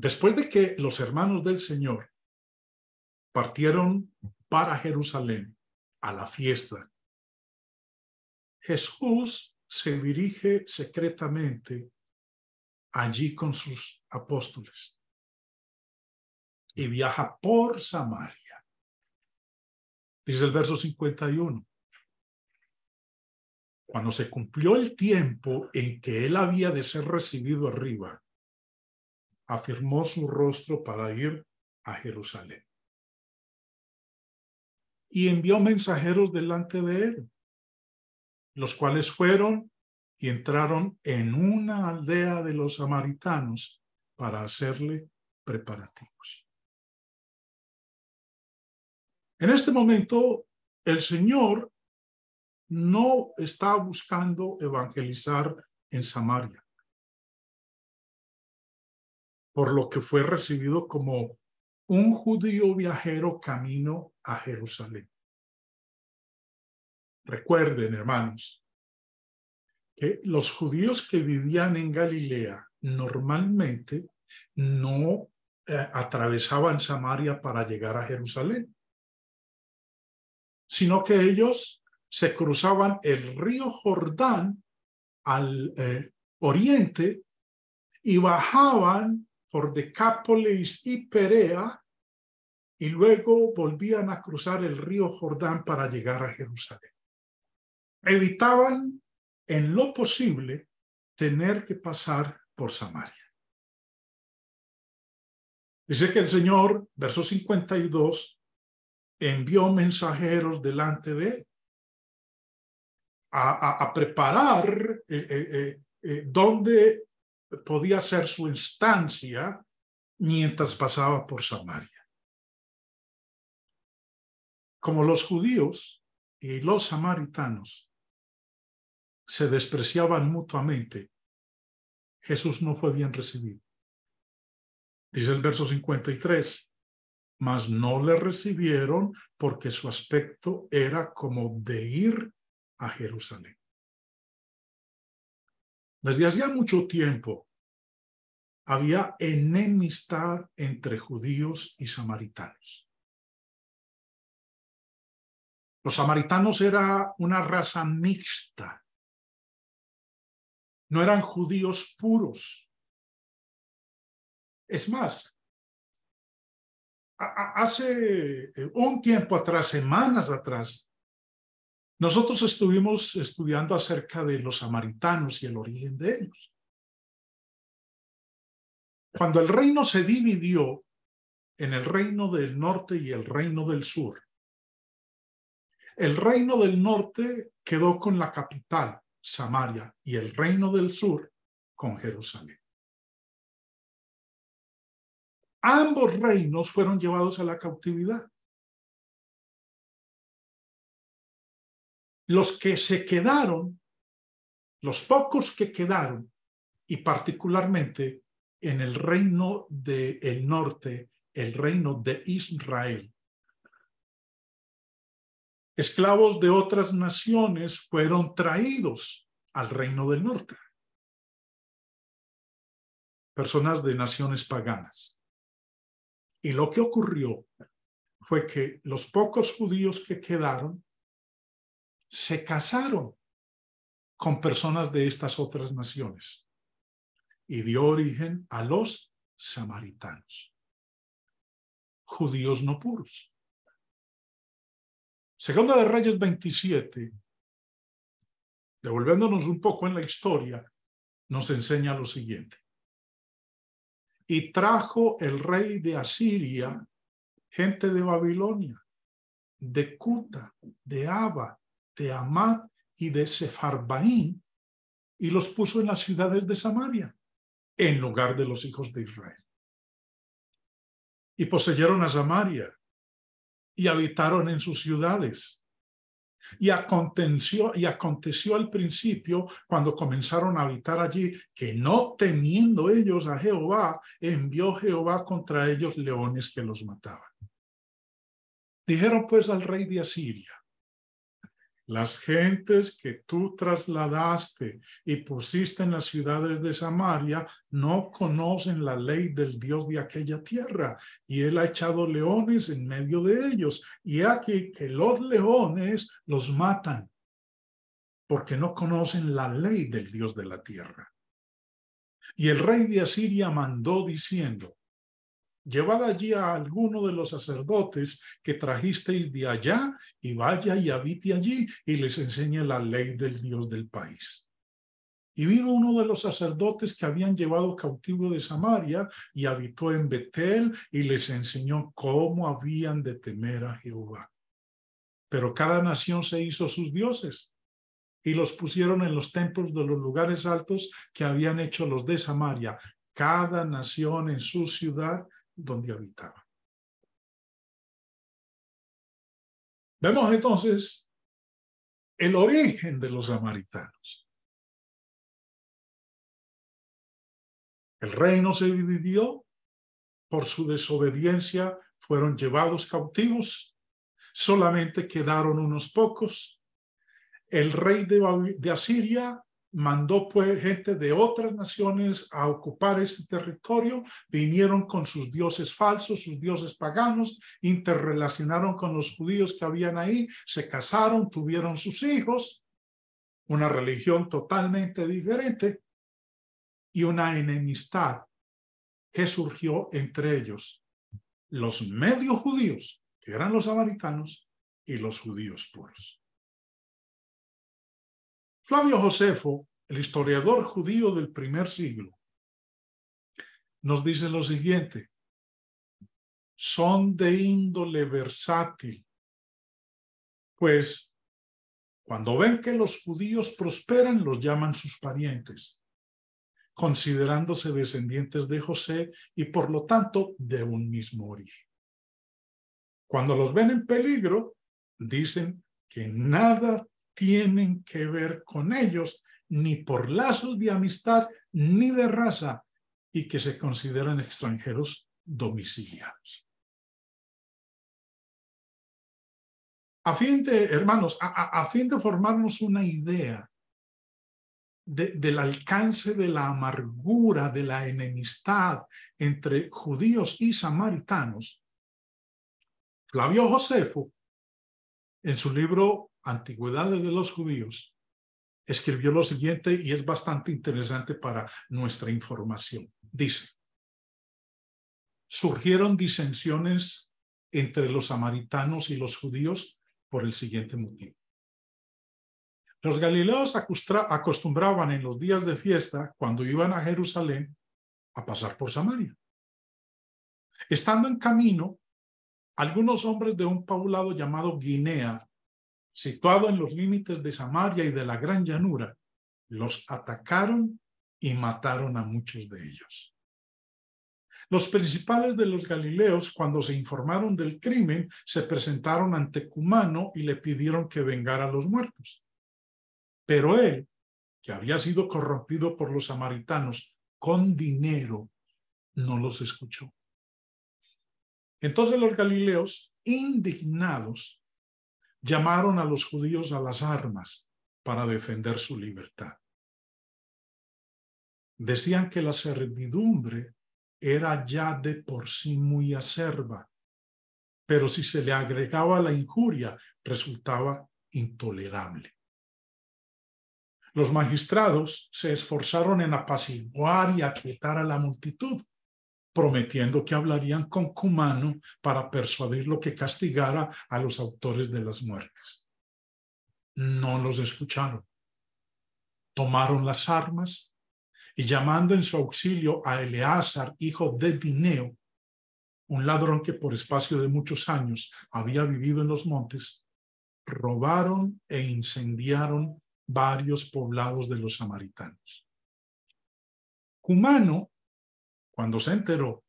Después de que los hermanos del Señor partieron para Jerusalén a la fiesta, Jesús se dirige secretamente allí con sus apóstoles y viaja por Samaria. Dice el verso 51. Cuando se cumplió el tiempo en que él había de ser recibido arriba, afirmó su rostro para ir a Jerusalén. Y envió mensajeros delante de él, los cuales fueron y entraron en una aldea de los samaritanos para hacerle preparativos. En este momento, el Señor no está buscando evangelizar en Samaria por lo que fue recibido como un judío viajero camino a Jerusalén. Recuerden, hermanos, que los judíos que vivían en Galilea normalmente no eh, atravesaban Samaria para llegar a Jerusalén, sino que ellos se cruzaban el río Jordán al eh, oriente y bajaban por Decápolis y Perea y luego volvían a cruzar el río Jordán para llegar a Jerusalén. Evitaban en lo posible tener que pasar por Samaria. Dice que el Señor, verso 52, envió mensajeros delante de él a, preparar eh, eh, eh, donde podía ser su instancia mientras pasaba por Samaria. Como los judíos y los samaritanos se despreciaban mutuamente, Jesús no fue bien recibido. Dice el verso 53, mas no le recibieron porque su aspecto era como de ir a Jerusalén. Desde hacía mucho tiempo había enemistad entre judíos y samaritanos. Los samaritanos era una raza mixta. No eran judíos puros. Es más, hace un tiempo atrás, semanas atrás, nosotros estuvimos estudiando acerca de los samaritanos y el origen de ellos. Cuando el reino se dividió en el reino del norte y el reino del sur, el reino del norte quedó con la capital, Samaria, y el reino del sur con Jerusalén. Ambos reinos fueron llevados a la cautividad. Los que se quedaron, los pocos que quedaron, y particularmente en el reino del norte, el reino de Israel, esclavos de otras naciones fueron traídos al reino del norte. Personas de naciones paganas. Y lo que ocurrió fue que los pocos judíos que quedaron se casaron con personas de estas otras naciones y dio origen a los samaritanos, judíos no puros. Segunda de Reyes 27, devolviéndonos un poco en la historia, nos enseña lo siguiente. Y trajo el rey de Asiria gente de Babilonia, de Cuta, de Aba, de Amad y de Sefarbaín y los puso en las ciudades de Samaria, en lugar de los hijos de Israel. Y poseyeron a Samaria y habitaron en sus ciudades. Y aconteció, y aconteció al principio, cuando comenzaron a habitar allí, que no teniendo ellos a Jehová, envió Jehová contra ellos leones que los mataban. Dijeron pues al rey de Asiria, las gentes que tú trasladaste y pusiste en las ciudades de Samaria no conocen la ley del Dios de aquella tierra y él ha echado leones en medio de ellos y aquí que los leones los matan porque no conocen la ley del Dios de la tierra. Y el rey de Asiria mandó diciendo, llevad allí a alguno de los sacerdotes que trajisteis de allá y vaya y habite allí y les enseñe la ley del Dios del país. Y vino uno de los sacerdotes que habían llevado cautivo de Samaria y habitó en Betel y les enseñó cómo habían de temer a Jehová. Pero cada nación se hizo sus dioses y los pusieron en los templos de los lugares altos que habían hecho los de Samaria, cada nación en su ciudad donde habitaba. Vemos entonces el origen de los samaritanos. El reino se dividió por su desobediencia, fueron llevados cautivos, solamente quedaron unos pocos. El rey de, de Asiria mandó pues gente de otras naciones a ocupar este territorio, vinieron con sus dioses falsos, sus dioses paganos, interrelacionaron con los judíos que habían ahí, se casaron, tuvieron sus hijos, una religión totalmente diferente y una enemistad que surgió entre ellos, los medio judíos, que eran los samaritanos, y los judíos puros. Flavio Josefo, el historiador judío del primer siglo, nos dice lo siguiente, son de índole versátil, pues cuando ven que los judíos prosperan, los llaman sus parientes, considerándose descendientes de José y por lo tanto de un mismo origen. Cuando los ven en peligro, dicen que nada tienen que ver con ellos, ni por lazos de amistad, ni de raza, y que se consideran extranjeros domiciliados. A fin de, hermanos, a, fin de formarnos una idea del alcance de la amargura, de la enemistad entre judíos y samaritanos, Flavio Josefo, en su libro Antigüedades de los Judíos, escribió lo siguiente y es bastante interesante para nuestra información. Dice, surgieron disensiones entre los samaritanos y los judíos por el siguiente motivo. Los galileos acostumbraban en los días de fiesta, cuando iban a Jerusalén, a pasar por Samaria. Estando en camino, algunos hombres de un poblado llamado Guinea situado en los límites de Samaria y de la gran llanura, los atacaron y mataron a muchos de ellos. Los principales de los Galileos, cuando se informaron del crimen, se presentaron ante Cumano y le pidieron que vengara a los muertos. Pero él, que había sido corrompido por los samaritanos con dinero, no los escuchó. Entonces los Galileos, indignados, llamaron a los judíos a las armas para defender su libertad. Decían que la servidumbre era ya de por sí muy acerba, pero si se le agregaba la injuria, resultaba intolerable. Los magistrados se esforzaron en apaciguar y aquietar a la multitud, prometiendo que hablarían con Cumano para persuadirlo que castigara a los autores de las muertes. No los escucharon. Tomaron las armas y llamando en su auxilio a Eleazar, hijo de Dineo, un ladrón que por espacio de muchos años había vivido en los montes, robaron e incendiaron varios poblados de los samaritanos. Cumano cuando se enteró,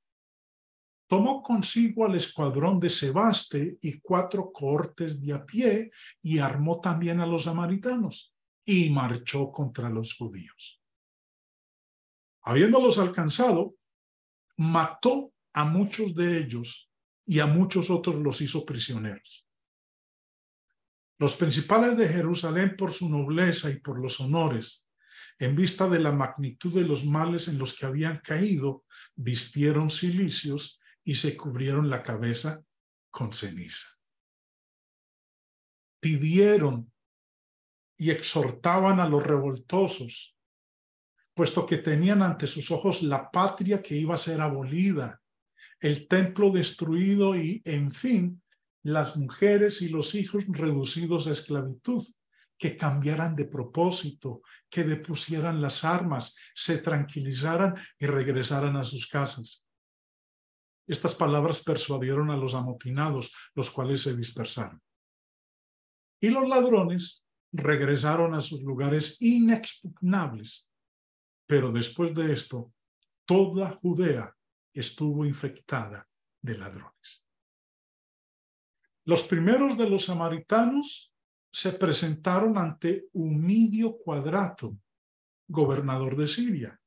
tomó consigo al escuadrón de Sebaste y cuatro cohortes de a pie y armó también a los samaritanos y marchó contra los judíos. Habiéndolos alcanzado, mató a muchos de ellos y a muchos otros los hizo prisioneros. Los principales de Jerusalén, por su nobleza y por los honores, en vista de la magnitud de los males en los que habían caído, vistieron cilicios y se cubrieron la cabeza con ceniza. Pidieron y exhortaban a los revoltosos, puesto que tenían ante sus ojos la patria que iba a ser abolida, el templo destruido y, en fin, las mujeres y los hijos reducidos a esclavitud, que cambiaran de propósito, que depusieran las armas, se tranquilizaran y regresaran a sus casas. Estas palabras persuadieron a los amotinados, los cuales se dispersaron. Y los ladrones regresaron a sus lugares inexpugnables. Pero después de esto, toda Judea estuvo infectada de ladrones. Los primeros de los samaritanos se presentaron ante Humidio Cuadrato, gobernador de Siria,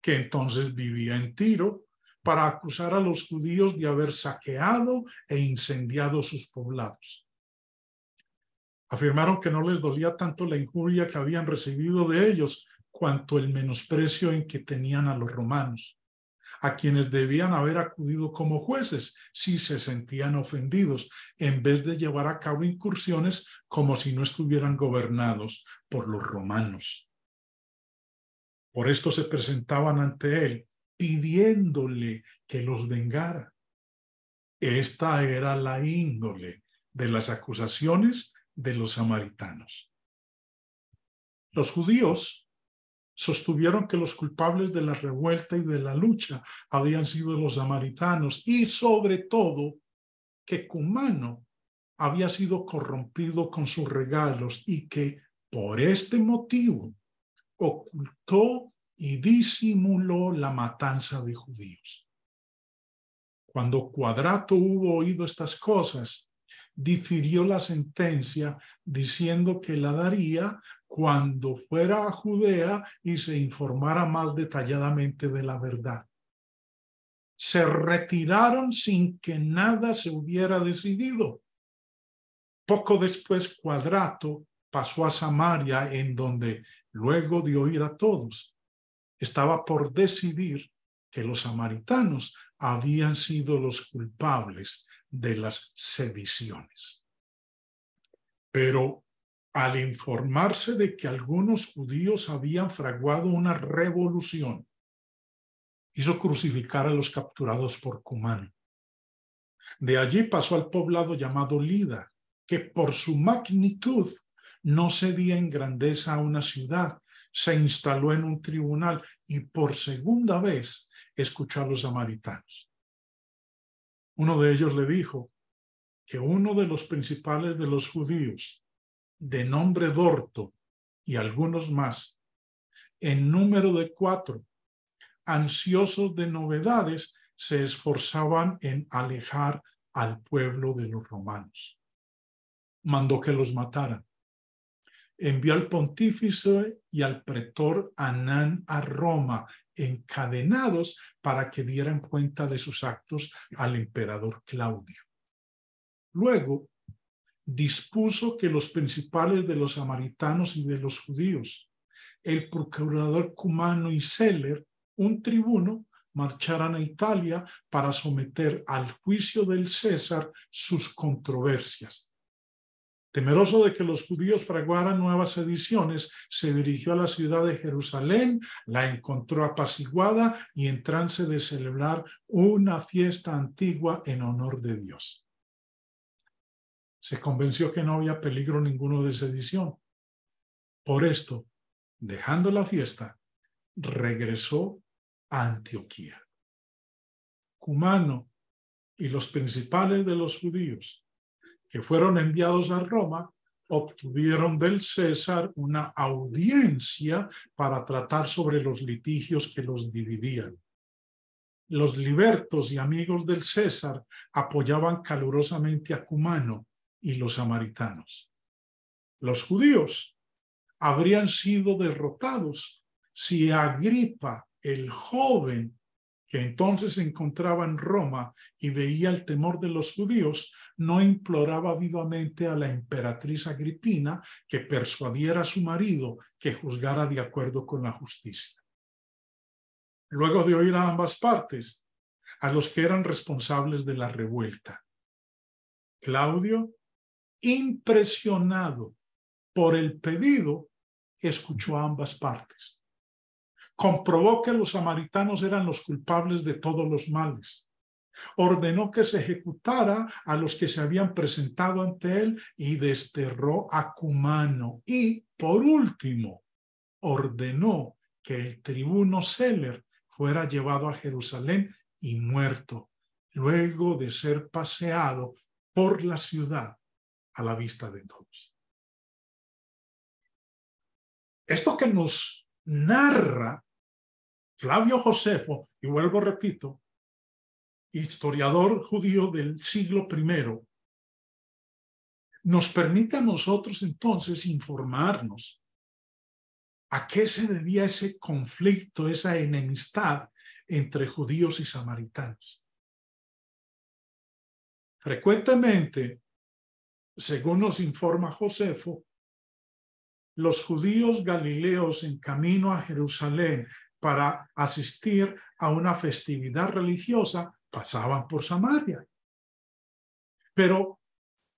que entonces vivía en Tiro, para acusar a los judíos de haber saqueado e incendiado sus poblados. Afirmaron que no les dolía tanto la injuria que habían recibido de ellos, cuanto el menosprecio en que tenían a los romanos a quienes debían haber acudido como jueces si se sentían ofendidos, en vez de llevar a cabo incursiones como si no estuvieran gobernados por los romanos. Por esto se presentaban ante él pidiéndole que los vengara. Esta era la índole de las acusaciones de los samaritanos. Los judíos sostuvieron que los culpables de la revuelta y de la lucha habían sido los samaritanos y sobre todo que Cumano había sido corrompido con sus regalos y que por este motivo ocultó y disimuló la matanza de judíos. Cuando Cuadrato hubo oído estas cosas, difirió la sentencia diciendo que la daría cuando fuera a Judea y se informara más detalladamente de la verdad. Se retiraron sin que nada se hubiera decidido. Poco después, Cuadrato pasó a Samaria, en donde, luego de oír a todos, estaba por decidir que los samaritanos habían sido los culpables de las sediciones. Pero al informarse de que algunos judíos habían fraguado una revolución, hizo crucificar a los capturados por Cumán. De allí pasó al poblado llamado Lida, que por su magnitud no cedía en grandeza a una ciudad, se instaló en un tribunal y por segunda vez escuchó a los samaritanos. Uno de ellos le dijo que uno de los principales de los judíos, de nombre Dorto y algunos más, en número de cuatro, ansiosos de novedades, se esforzaban en alejar al pueblo de los romanos. Mandó que los mataran. Envió al pontífice y al pretor Anán a Roma, encadenados para que dieran cuenta de sus actos al emperador Claudio. Luego dispuso que los principales de los samaritanos y de los judíos, el procurador Cumano y Seller, un tribuno, marcharan a Italia para someter al juicio del César sus controversias. Temeroso de que los judíos fraguaran nuevas ediciones, se dirigió a la ciudad de Jerusalén, la encontró apaciguada y en trance de celebrar una fiesta antigua en honor de Dios se convenció que no había peligro ninguno de sedición. Por esto, dejando la fiesta, regresó a Antioquía. Cumano y los principales de los judíos que fueron enviados a Roma obtuvieron del César una audiencia para tratar sobre los litigios que los dividían. Los libertos y amigos del César apoyaban calurosamente a Cumano y los samaritanos. Los judíos habrían sido derrotados si Agripa, el joven que entonces se encontraba en Roma y veía el temor de los judíos, no imploraba vivamente a la emperatriz Agripina que persuadiera a su marido que juzgara de acuerdo con la justicia. Luego de oír a ambas partes, a los que eran responsables de la revuelta, Claudio, impresionado por el pedido, escuchó a ambas partes comprobó que los samaritanos eran los culpables de todos los males. Ordenó que se ejecutara a los que se habían presentado ante él y desterró a Cumano. Y, por último, ordenó que el tribuno Seller fuera llevado a Jerusalén y muerto, luego de ser paseado por la ciudad a la vista de todos. Esto que nos narra Flavio Josefo, y vuelvo, repito, historiador judío del siglo I, nos permite a nosotros entonces informarnos a qué se debía ese conflicto, esa enemistad entre judíos y samaritanos. Frecuentemente, según nos informa Josefo, los judíos galileos en camino a Jerusalén para asistir a una festividad religiosa pasaban por Samaria. Pero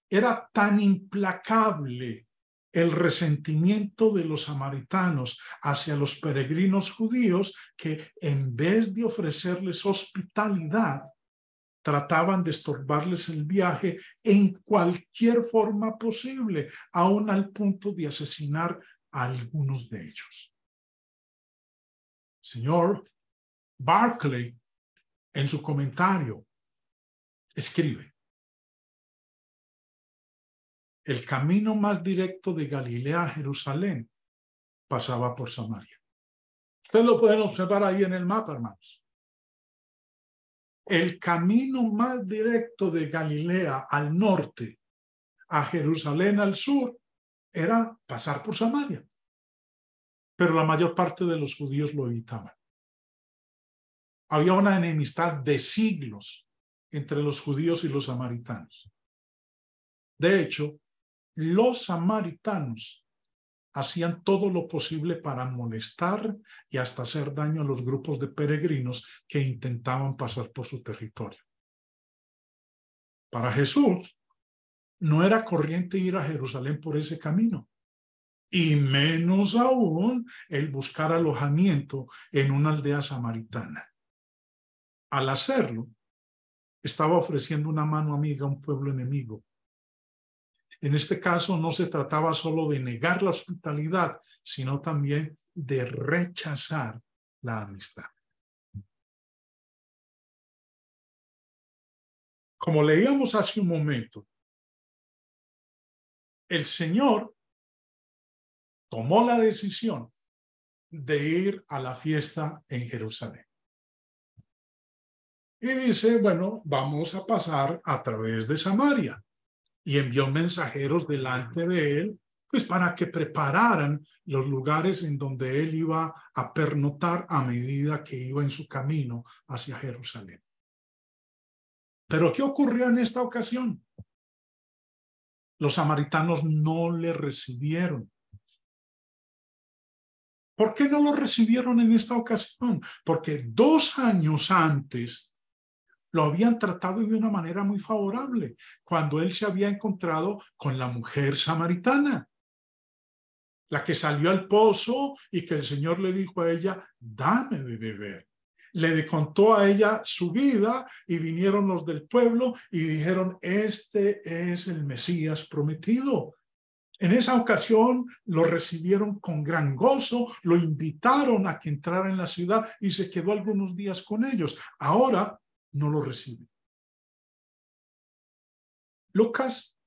era tan implacable el resentimiento de los samaritanos hacia los peregrinos judíos que en vez de ofrecerles hospitalidad, trataban de estorbarles el viaje en cualquier forma posible, aún al punto de asesinar a algunos de ellos. Señor Barclay, en su comentario, escribe, el camino más directo de Galilea a Jerusalén pasaba por Samaria. Ustedes lo pueden observar ahí en el mapa, hermanos el camino más directo de Galilea al norte a Jerusalén al sur era pasar por Samaria. Pero la mayor parte de los judíos lo evitaban. Había una enemistad de siglos entre los judíos y los samaritanos. De hecho, los samaritanos hacían todo lo posible para molestar y hasta hacer daño a los grupos de peregrinos que intentaban pasar por su territorio. Para Jesús, no era corriente ir a Jerusalén por ese camino, y menos aún el buscar alojamiento en una aldea samaritana. Al hacerlo, estaba ofreciendo una mano amiga a un pueblo enemigo en este caso no se trataba solo de negar la hospitalidad, sino también de rechazar la amistad. Como leíamos hace un momento, el Señor tomó la decisión de ir a la fiesta en Jerusalén. Y dice, bueno, vamos a pasar a través de Samaria y envió mensajeros delante de él, pues para que prepararan los lugares en donde él iba a pernotar a medida que iba en su camino hacia Jerusalén. Pero ¿qué ocurrió en esta ocasión? Los samaritanos no le recibieron. ¿Por qué no lo recibieron en esta ocasión? Porque dos años antes lo habían tratado de una manera muy favorable cuando él se había encontrado con la mujer samaritana, la que salió al pozo y que el Señor le dijo a ella, dame de beber. Le contó a ella su vida y vinieron los del pueblo y dijeron, este es el Mesías prometido. En esa ocasión lo recibieron con gran gozo, lo invitaron a que entrara en la ciudad y se quedó algunos días con ellos. Ahora no lo recibe. Lucas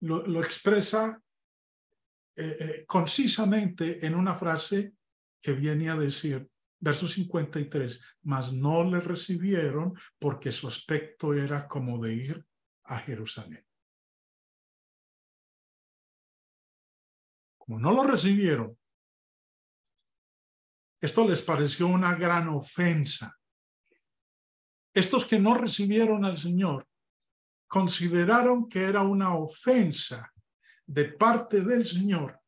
lo, expresa eh, eh, concisamente en una frase que viene a decir, verso 53, mas no le recibieron porque su aspecto era como de ir a Jerusalén. Como no lo recibieron, esto les pareció una gran ofensa estos que no recibieron al Señor consideraron que era una ofensa de parte del Señor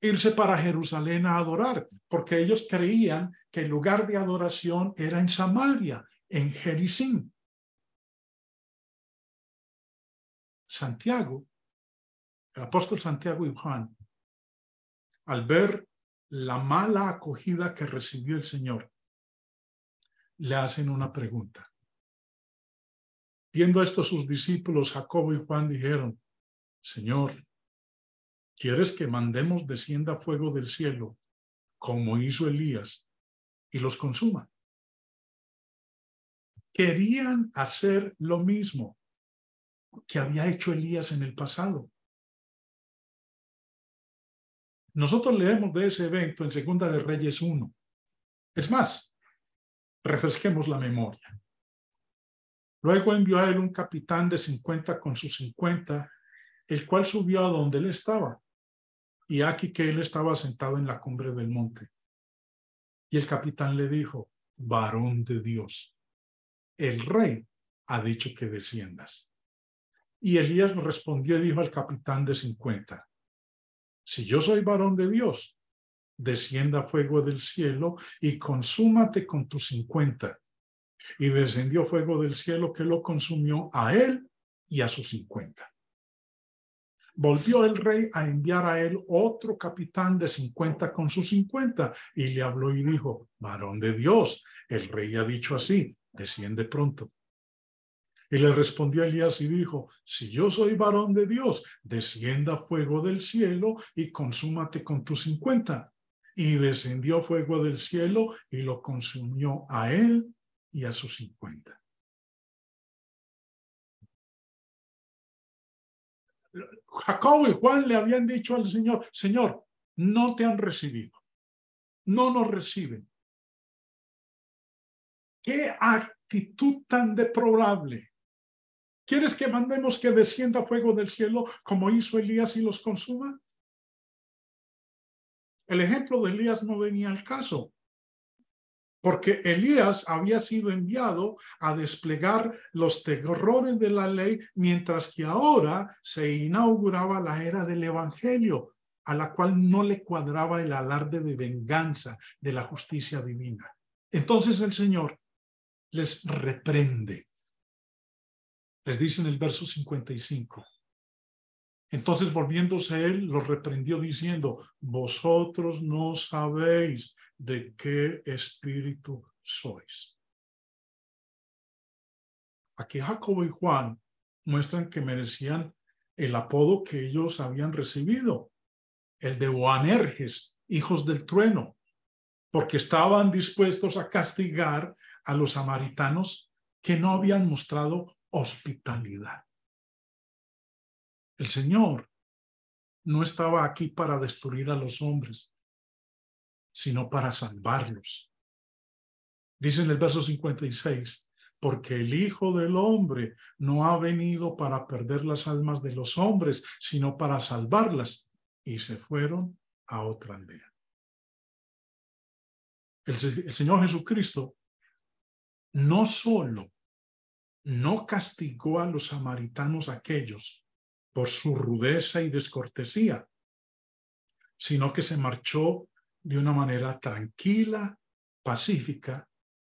irse para Jerusalén a adorar, porque ellos creían que el lugar de adoración era en Samaria, en Jericín. Santiago, el apóstol Santiago y Juan, al ver la mala acogida que recibió el Señor, le hacen una pregunta. Viendo esto sus discípulos, Jacobo y Juan dijeron, Señor, ¿quieres que mandemos descienda fuego del cielo, como hizo Elías, y los consuma? Querían hacer lo mismo que había hecho Elías en el pasado. Nosotros leemos de ese evento en Segunda de Reyes 1. Es más, refresquemos la memoria. Luego envió a él un capitán de 50 con sus 50, el cual subió a donde él estaba. Y aquí que él estaba sentado en la cumbre del monte. Y el capitán le dijo, varón de Dios, el rey ha dicho que desciendas. Y Elías respondió y dijo al capitán de 50, si yo soy varón de Dios, descienda fuego del cielo y consúmate con tus cincuenta. Y descendió fuego del cielo que lo consumió a él y a sus cincuenta. Volvió el rey a enviar a él otro capitán de cincuenta con sus cincuenta y le habló y dijo, varón de Dios, el rey ha dicho así, desciende pronto. Y le respondió Elías y dijo, si yo soy varón de Dios, descienda fuego del cielo y consúmate con tus cincuenta. Y descendió fuego del cielo y lo consumió a él y a sus cincuenta. Jacobo y Juan le habían dicho al Señor, Señor, no te han recibido, no nos reciben. ¿Qué actitud tan deplorable? ¿Quieres que mandemos que descienda fuego del cielo como hizo Elías y los consuma? El ejemplo de Elías no venía al caso, porque Elías había sido enviado a desplegar los terrores de la ley, mientras que ahora se inauguraba la era del Evangelio, a la cual no le cuadraba el alarde de venganza de la justicia divina. Entonces el Señor les reprende les dice en el verso 55. Entonces volviéndose él, los reprendió diciendo, vosotros no sabéis de qué espíritu sois. Aquí Jacobo y Juan muestran que merecían el apodo que ellos habían recibido, el de Boanerges, hijos del trueno, porque estaban dispuestos a castigar a los samaritanos que no habían mostrado hospitalidad. El Señor no estaba aquí para destruir a los hombres, sino para salvarlos. Dice en el verso 56, porque el Hijo del Hombre no ha venido para perder las almas de los hombres, sino para salvarlas. Y se fueron a otra aldea. El, Señor Jesucristo no solo no castigó a los samaritanos aquellos por su rudeza y descortesía, sino que se marchó de una manera tranquila, pacífica,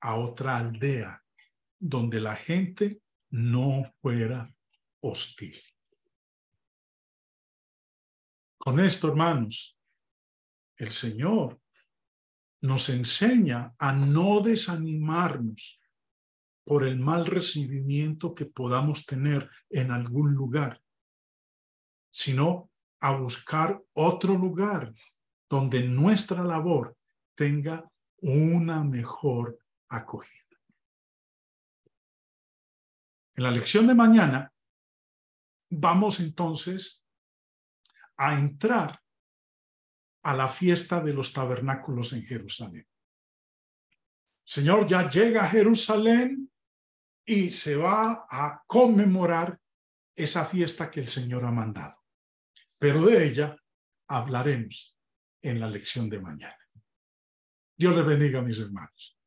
a otra aldea donde la gente no fuera hostil. Con esto, hermanos, el Señor nos enseña a no desanimarnos por el mal recibimiento que podamos tener en algún lugar, sino a buscar otro lugar donde nuestra labor tenga una mejor acogida. En la lección de mañana vamos entonces a entrar a la fiesta de los tabernáculos en Jerusalén. Señor ya llega a Jerusalén y se va a conmemorar esa fiesta que el Señor ha mandado. Pero de ella hablaremos en la lección de mañana. Dios le bendiga, mis hermanos.